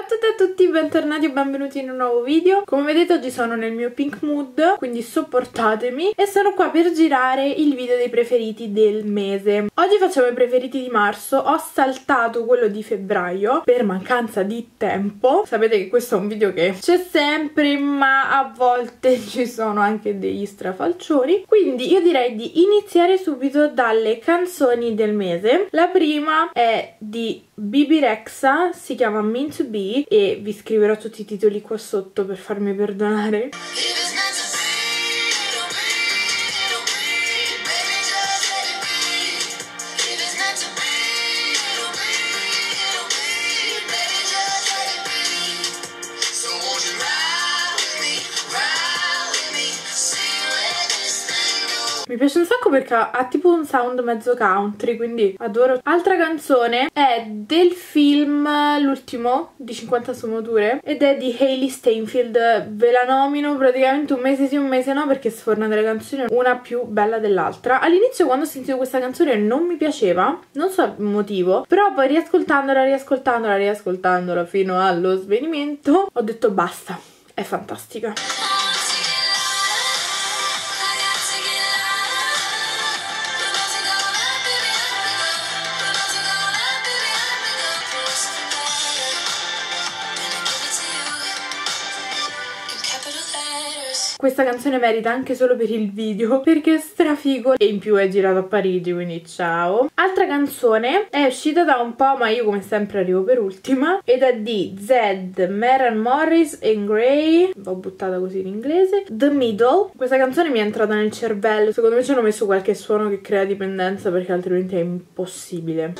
Ciao a tutte e a tutti, bentornati o benvenuti in un nuovo video. Come vedete oggi sono nel mio pink mood, quindi sopportatemi. E sono qua per girare il video dei preferiti del mese. Oggi facciamo i preferiti di marzo, ho saltato quello di febbraio per mancanza di tempo. Sapete che questo è un video che c'è sempre ma a volte ci sono anche degli strafalcioni. Quindi io direi di iniziare subito dalle canzoni del mese. La prima è di Bibi Rexa, si chiama Mean to Be e vi scriverò tutti i titoli qua sotto per farmi perdonare. Mi piace un sacco perché ha tipo un sound mezzo country, quindi adoro. Altra canzone è del film, l'ultimo, di 50 sfumature, ed è di Hailey Steinfeld. Ve la nomino praticamente un mese sì, un mese no, perché sforna delle canzoni una più bella dell'altra. All'inizio quando ho sentito questa canzone non mi piaceva, non so il motivo, però poi riascoltandola, riascoltandola, riascoltandola fino allo svenimento, ho detto basta, è fantastica. Questa canzone merita anche solo per il video perché è strafigo e in più è girato a Parigi quindi ciao. Altra canzone è uscita da un po' ma io come sempre arrivo per ultima ed è di Zed, Maren Morris e Gray, l'ho buttata così in inglese, The Middle. Questa canzone mi è entrata nel cervello, secondo me ci hanno messo qualche suono che crea dipendenza perché altrimenti è impossibile.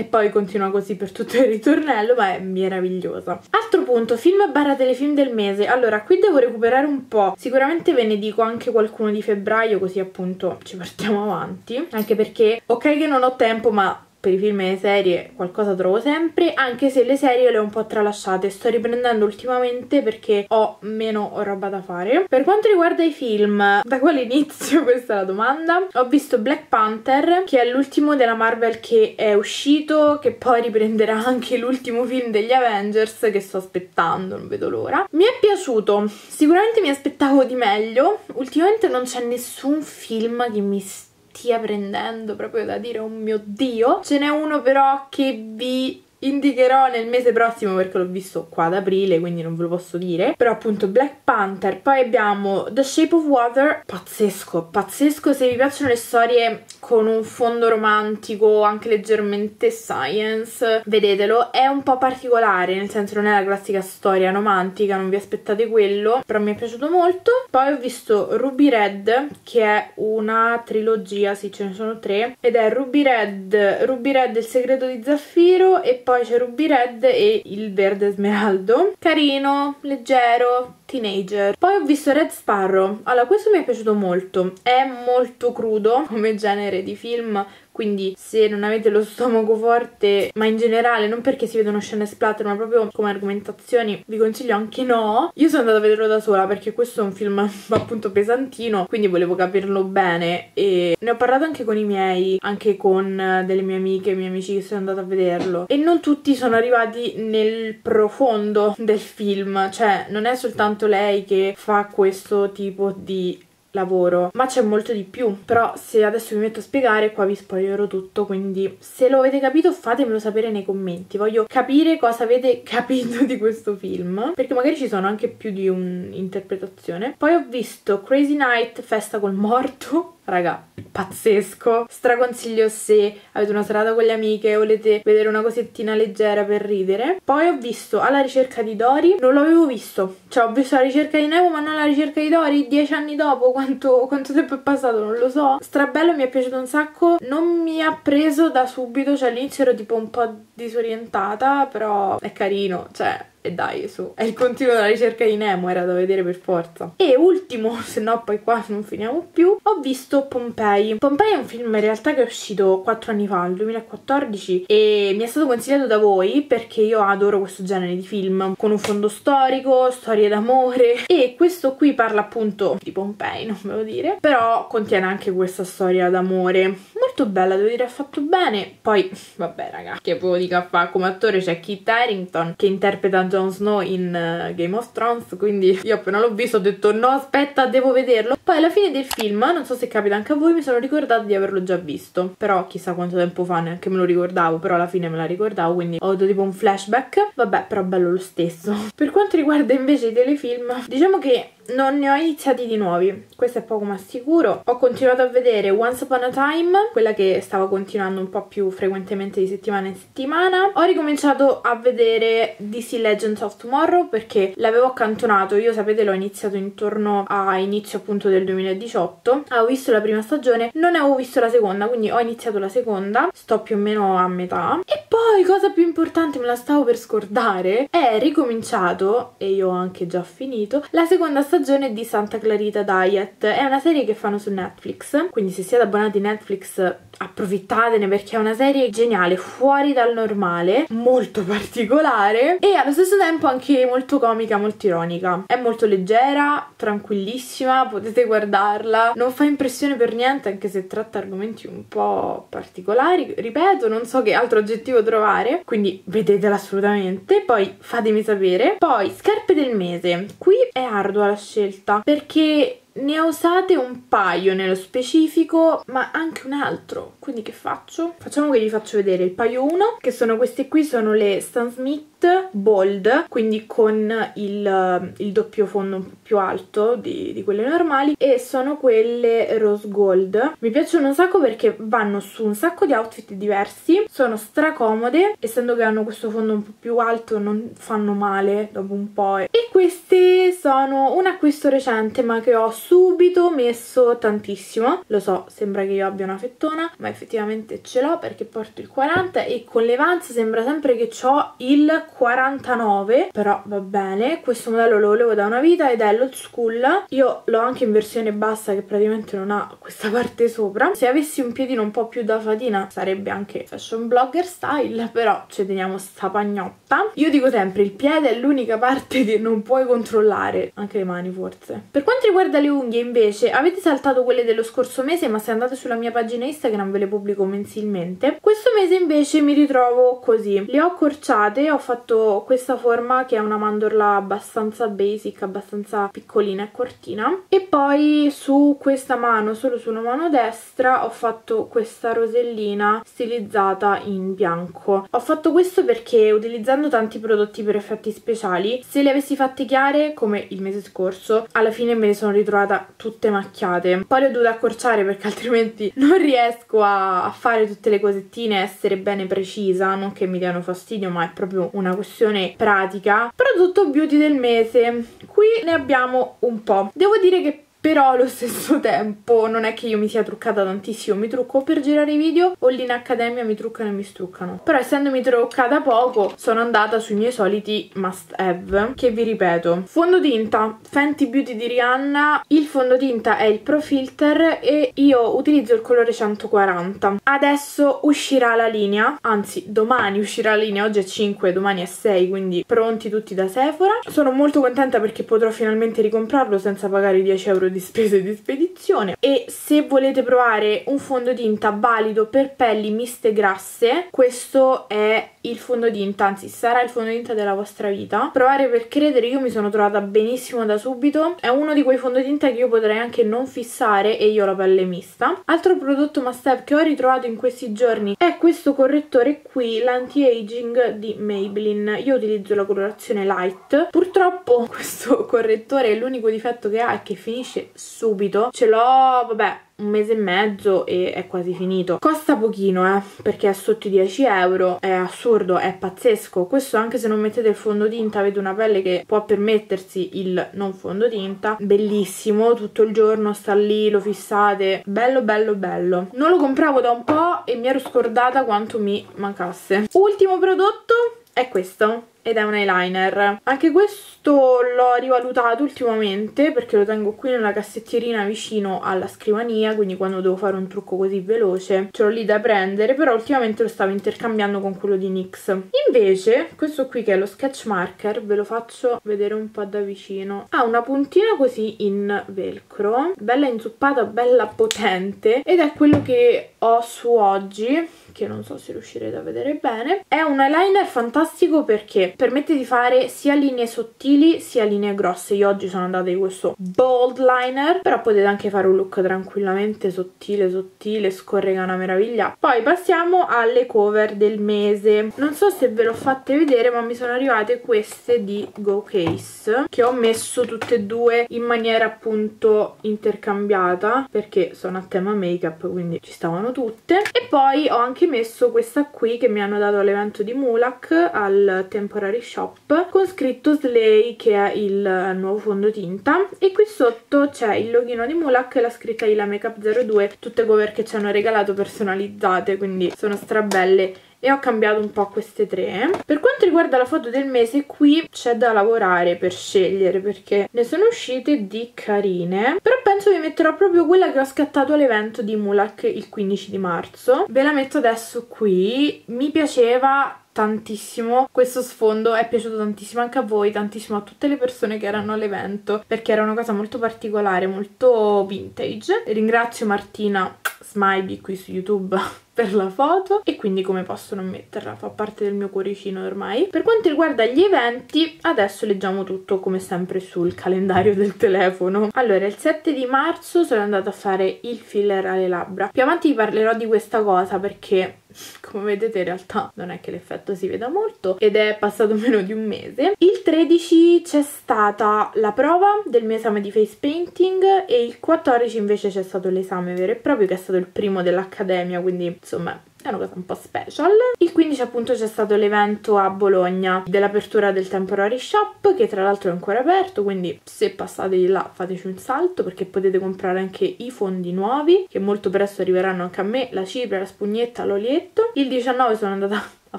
E poi continua così per tutto il ritornello ma è meravigliosa altro punto film barra telefilm del mese. Allora qui devo recuperare un po' sicuramente ve ne dico anche qualcuno di febbraio così appunto ci partiamo avanti. Anche perché ok che non ho tempo ma per i film e le serie qualcosa trovo sempre, anche se le serie le ho un po' tralasciate, sto riprendendo ultimamente perché ho meno roba da fare. Per quanto riguarda i film, da quale inizio? Questa è la domanda. Ho visto Black Panther, che è l'ultimo della Marvel che è uscito, che poi riprenderà anche l'ultimo film degli Avengers che sto aspettando, non vedo l'ora. Mi è piaciuto, sicuramente mi aspettavo di meglio, ultimamente non c'è nessun film che mi sta stia prendendo proprio da dire oh mio dio ce n'è uno però che vi indicherò nel mese prossimo perché l'ho visto qua ad aprile quindi non ve lo posso dire. Però appunto Black Panther poi abbiamo The Shape of Water. Pazzesco pazzesco. Se vi piacciono le storie con un fondo romantico anche leggermente science vedetelo. È un po' particolare nel senso non è la classica storia romantica non vi aspettate quello però mi è piaciuto molto. Poi ho visto Ruby Red che è una trilogia sì ce ne sono tre ed è Ruby Red Ruby Red il segreto di Zaffiro e poi poi c'è Ruby Red e il verde smeraldo. Carino, leggero, teenager. Poi ho visto Red Sparrow. Allora questo mi è piaciuto molto. È molto crudo come genere di film quindi se non avete lo stomaco forte ma in generale non perché si vedono scene splatter ma proprio come argomentazioni vi consiglio anche no. Io sono andata a vederlo da sola perché questo è un film appunto pesantino quindi volevo capirlo bene. E ne ho parlato anche con i miei anche con delle mie amiche e miei amici che sono andati a vederlo. E non tutti sono arrivati nel profondo del film. Cioè non è soltanto lei che fa questo tipo di lavoro ma c'è molto di più. Però se adesso vi metto a spiegare qua vi spoilerò tutto quindi se lo avete capito fatemelo sapere nei commenti. Voglio capire cosa avete capito di questo film perché magari ci sono anche più di un'interpretazione. Poi ho visto Crazy Night Festa col morto raga pazzesco. Straconsiglio se avete una serata con le amiche volete vedere una cosettina leggera per ridere. Poi ho visto alla ricerca di Dori. Non l'avevo visto. Cioè ho visto la ricerca di Nemo ma non la ricerca di Dori. Dieci anni dopo quanto, quanto tempo è passato non lo so. Strabello mi è piaciuto un sacco. Non mi ha preso da subito. Cioè all'inizio ero tipo un po' disorientata però è carino. Cioè e dai, su, è il continuo della ricerca di Nemo, era da vedere per forza. E ultimo, se no poi qua non finiamo più, ho visto Pompei. Pompei è un film in realtà che è uscito 4 anni fa, nel 2014, e mi è stato consigliato da voi perché io adoro questo genere di film, con un fondo storico, storie d'amore, e questo qui parla appunto di Pompei, non ve lo dire, però contiene anche questa storia d'amore. Molto bella, devo dire, è fatto bene. Poi, vabbè raga, che avevo di fa come attore c'è Kit Harington che interpreta Jon Snow in uh, Game of Thrones, quindi io appena l'ho visto ho detto no aspetta devo vederlo. Poi alla fine del film, non so se capita anche a voi, mi sono ricordata di averlo già visto, però chissà quanto tempo fa neanche me lo ricordavo, però alla fine me la ricordavo, quindi ho avuto tipo un flashback. Vabbè, però bello lo stesso. Per quanto riguarda invece i telefilm, diciamo che non ne ho iniziati di nuovi, questo è poco ma sicuro. Ho continuato a vedere Once Upon a Time, quella che stavo continuando un po' più frequentemente di settimana in settimana. Ho ricominciato a vedere DC Legends of Tomorrow perché l'avevo accantonato, io sapete l'ho iniziato intorno a inizio appunto del 2018. Avevo visto la prima stagione, non avevo visto la seconda, quindi ho iniziato la seconda, sto più o meno a metà. E poi, cosa più importante, me la stavo per scordare, è ricominciato, e io ho anche già finito, la seconda stagione stagione di Santa Clarita Diet. È una serie che fanno su Netflix, quindi se siete abbonati a Netflix approfittatene perché è una serie geniale, fuori dal normale, molto particolare e allo stesso tempo anche molto comica, molto ironica. È molto leggera, tranquillissima, potete guardarla, non fa impressione per niente anche se tratta argomenti un po' particolari, ripeto, non so che altro aggettivo trovare, quindi vedetela assolutamente, poi fatemi sapere. Poi, scarpe del mese, qui è ardua la scelta perché ne ho usate un paio nello specifico, ma anche un altro. Quindi che faccio? Facciamo che vi faccio vedere il paio 1, che sono queste qui, sono le Stan Smith bold quindi con il, il, doppio fondo un po' più alto di, di, quelle normali e sono quelle rose gold mi piacciono un sacco perché vanno su un sacco di outfit diversi sono stracomode essendo che hanno questo fondo un po' più alto non fanno male dopo un po' e queste sono un acquisto recente ma che ho subito messo tantissimo. Lo so sembra che io abbia una fettona ma effettivamente ce l'ho perché porto il 40 e con le sembra sempre che ho il 49 però va bene. Questo modello lo volevo da una vita ed è l'old school. Io l'ho anche in versione bassa che praticamente non ha questa parte sopra. Se avessi un piedino un po' più da fatina sarebbe anche fashion blogger style però ci teniamo sta pagnotta. Io dico sempre il piede è l'unica parte che non puoi controllare anche le mani forse. Per quanto riguarda le unghie invece avete saltato quelle dello scorso mese ma se andate sulla mia pagina Instagram ve le pubblico mensilmente. Questo mese invece mi ritrovo così. Le ho accorciate ho fatto questa forma che è una mandorla abbastanza basic, abbastanza piccolina e cortina. E poi su questa mano, solo sulla mano destra ho fatto questa rosellina stilizzata in bianco. Ho fatto questo perché utilizzando tanti prodotti per effetti speciali, se le avessi fatte chiare come il mese scorso, alla fine me le sono ritrovata tutte macchiate. Poi le ho dovute accorciare perché altrimenti non riesco a fare tutte le cosettine e essere bene precisa, non che mi diano fastidio ma è proprio una questione pratica. Prodotto beauty del mese. Qui ne abbiamo un po' devo dire che però allo stesso tempo non è che io mi sia truccata tantissimo, mi trucco per girare i video o lì in accademia mi truccano e mi struccano. Però essendomi truccata poco sono andata sui miei soliti must have che vi ripeto. Fondotinta Fenty Beauty di Rihanna, il fondotinta è il Pro Filter e io utilizzo il colore 140. Adesso uscirà la linea, anzi domani uscirà la linea, oggi è 5, domani è 6 quindi pronti tutti da Sephora. Sono molto contenta perché potrò finalmente ricomprarlo senza pagare 10 euro di spese di spedizione. E se volete provare un fondotinta valido per pelli miste grasse questo è il fondotinta, anzi sarà il fondotinta della vostra vita. Provare per credere, io mi sono trovata benissimo da subito. È uno di quei fondotinta che io potrei anche non fissare e io ho la pelle mista. Altro prodotto must have che ho ritrovato in questi giorni è questo correttore qui, l'anti-aging di Maybelline. Io utilizzo la colorazione light. Purtroppo questo correttore l'unico difetto che ha è che finisce subito. Ce l'ho, vabbè, un mese e mezzo e è quasi finito. Costa pochino, eh, perché è sotto i 10 euro, è assurdo, è pazzesco. Questo anche se non mettete il fondotinta avete una pelle che può permettersi il non fondotinta. Bellissimo, tutto il giorno sta lì, lo fissate. Bello, bello, bello. Non lo compravo da un po' e mi ero scordata quanto mi mancasse. Ultimo prodotto è questo ed è un eyeliner. Anche questo l'ho rivalutato ultimamente perché lo tengo qui nella cassettierina vicino alla scrivania, quindi quando devo fare un trucco così veloce ce l'ho lì da prendere, però ultimamente lo stavo intercambiando con quello di NYX. Invece, questo qui che è lo sketch marker, ve lo faccio vedere un po' da vicino. Ha una puntina così in velcro, bella inzuppata, bella potente ed è quello che ho su oggi che non so se riuscirete a vedere bene. È un eyeliner fantastico perché permette di fare sia linee sottili sia linee grosse. Io oggi sono andata di questo bold liner, però potete anche fare un look tranquillamente sottile, sottile, scorrega una meraviglia. Poi passiamo alle cover del mese. Non so se ve l'ho fatte vedere, ma mi sono arrivate queste di Go Case, che ho messo tutte e due in maniera appunto intercambiata, perché sono a tema make-up, quindi ci stavano tutte. E poi ho anche messo questa qui che mi hanno dato all'evento di Mulak al Temporary Shop con scritto Slay che è il nuovo fondotinta e qui sotto c'è il logino di Mulak e la scritta Ila Makeup 02 tutte cover che ci hanno regalato personalizzate quindi sono strabelle e ho cambiato un po' queste tre. Per quanto riguarda la foto del mese, qui c'è da lavorare per scegliere perché ne sono uscite di carine, però penso vi metterò proprio quella che ho scattato all'evento di Mulak il 15 di marzo. Ve la metto adesso qui, mi piaceva tantissimo. Questo sfondo è piaciuto tantissimo anche a voi tantissimo a tutte le persone che erano all'evento perché era una cosa molto particolare molto vintage. Ringrazio Martina Smiley qui su YouTube per la foto e quindi come posso non metterla, fa parte del mio cuoricino ormai. Per quanto riguarda gli eventi, adesso leggiamo tutto come sempre sul calendario del telefono. Allora, il 7 di marzo sono andata a fare il filler alle labbra. Più avanti vi parlerò di questa cosa perché come vedete in realtà non è che l'effetto si veda molto ed è passato meno di un mese. Il 13 c'è stata la prova del mio esame di face painting e il 14 invece c'è stato l'esame vero e proprio che è stato il primo dell'accademia quindi insomma è una cosa un po' special. Il 15 appunto c'è stato l'evento a Bologna dell'apertura del Temporary Shop che tra l'altro è ancora aperto quindi se passate di là fateci un salto perché potete comprare anche i fondi nuovi che molto presto arriveranno anche a me, la cipria, la spugnetta, l'olietto. Il 19 sono andata a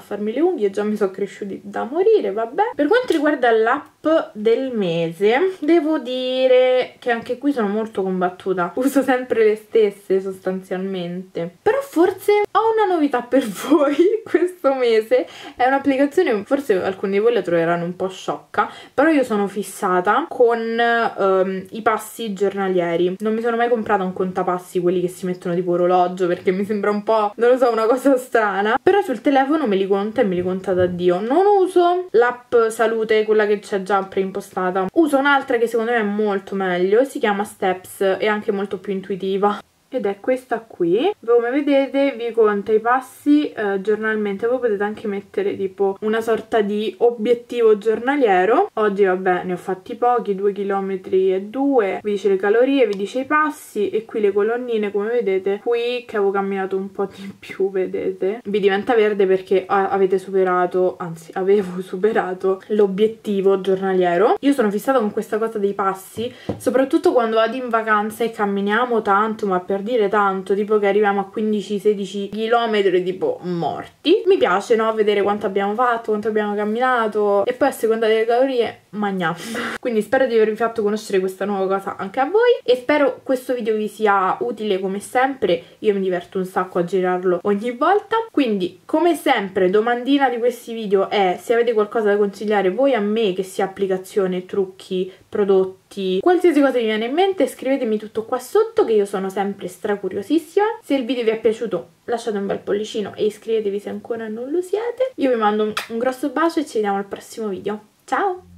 farmi le unghie, già mi sono cresciuti da morire, vabbè. Per quanto riguarda l'app del mese, devo dire che anche qui sono molto combattuta. Uso sempre le stesse sostanzialmente. Però forse ho una novità per voi questo mese. È un'applicazione, forse alcuni di voi la troveranno un po' sciocca, però io sono fissata con um, i passi giornalieri. Non mi sono mai comprata un contapassi, quelli che si mettono tipo orologio, perché mi sembra un po', non lo so, una cosa strana. Però sul telefono me li conta e me li conta da Dio. Non uso l'app salute, quella che c'è già preimpostata. Uso un'altra che secondo me è molto meglio, si chiama Steps, è anche molto più intuitiva ed è questa qui. Come vedete vi conta i passi eh, giornalmente. Voi potete anche mettere tipo una sorta di obiettivo giornaliero. Oggi vabbè ne ho fatti pochi 2 km e 2 vi dice le calorie vi dice i passi. E qui le colonnine come vedete qui che avevo camminato un po' di più vedete? Vi diventa verde perché avete superato anzi avevo superato l'obiettivo giornaliero. Io sono fissata con questa cosa dei passi soprattutto quando vado in vacanza e camminiamo tanto ma per dire tanto, tipo che arriviamo a 15-16 km tipo morti. Mi piace, no? Vedere quanto abbiamo fatto, quanto abbiamo camminato e poi a seconda delle calorie magna. Quindi spero di avervi fatto conoscere questa nuova cosa anche a voi e spero questo video vi sia utile come sempre. Io mi diverto un sacco a girarlo ogni volta. Quindi, come sempre, domandina di questi video è se avete qualcosa da consigliare voi a me, che sia applicazione, trucchi, prodotti, qualsiasi cosa vi viene in mente, scrivetemi tutto qua sotto che io sono sempre stracuriosissima. Se il video vi è piaciuto lasciate un bel pollicino e iscrivetevi se ancora non lo siete. Io vi mando un grosso bacio e ci vediamo al prossimo video. Ciao!